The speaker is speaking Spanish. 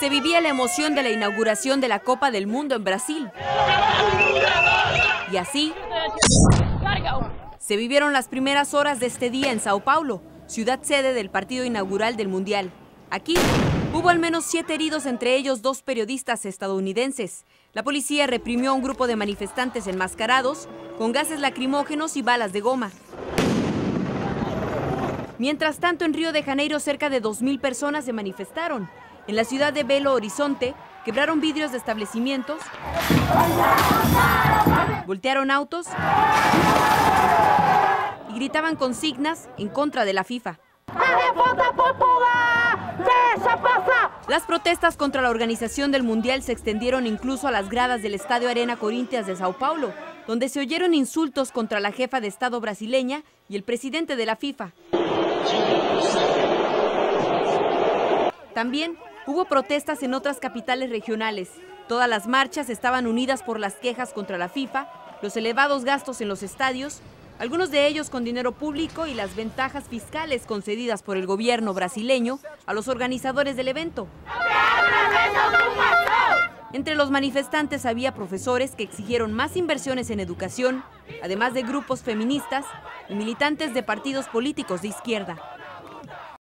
Se vivía la emoción de la inauguración de la Copa del Mundo en Brasil. Y así se vivieron las primeras horas de este día en Sao Paulo, ciudad sede del partido inaugural del Mundial. Aquí hubo al menos siete heridos, entre ellos dos periodistas estadounidenses. La policía reprimió a un grupo de manifestantes enmascarados con gases lacrimógenos y balas de goma. Mientras tanto, en Río de Janeiro cerca de 2.000 personas se manifestaron. En la ciudad de Belo Horizonte quebraron vidrios de establecimientos, voltearon autos y gritaban consignas en contra de la FIFA. Las protestas contra la organización del Mundial se extendieron incluso a las gradas del Estadio Arena Corintias de Sao Paulo, donde se oyeron insultos contra la jefa de Estado brasileña y el presidente de la FIFA. También hubo protestas en otras capitales regionales. Todas las marchas estaban unidas por las quejas contra la FIFA, los elevados gastos en los estadios, algunos de ellos con dinero público y las ventajas fiscales concedidas por el gobierno brasileño a los organizadores del evento. Entre los manifestantes había profesores que exigieron más inversiones en educación, además de grupos feministas y militantes de partidos políticos de izquierda.